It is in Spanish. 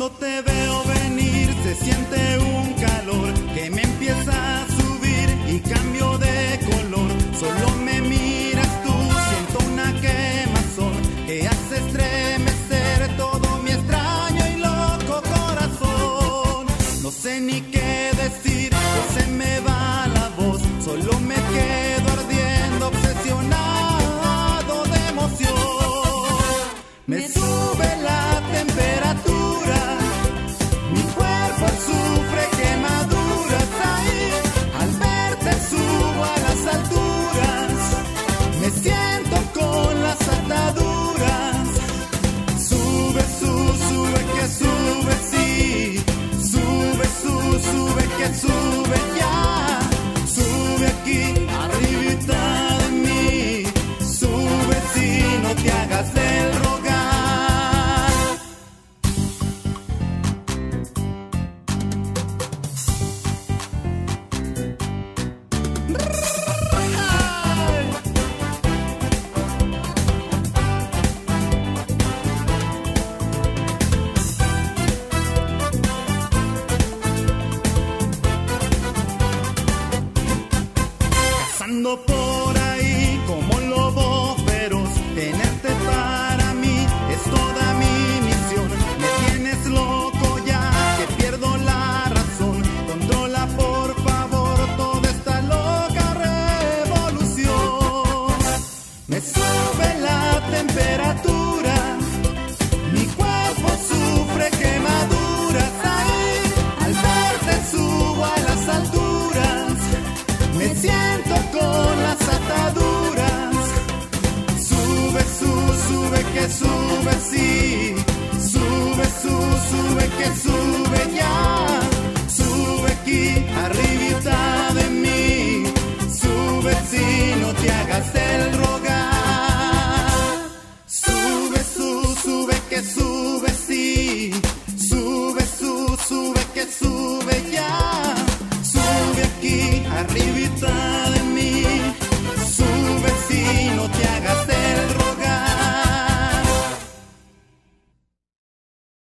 Cuando te veo venir se siente un calor que me empieza a subir y cambio de color. Solo me miras tú, siento una quemazón que hace estremecer todo mi extraño y loco corazón. No sé ni qué decir, no se me va la voz, solo me quedo. Arrivita.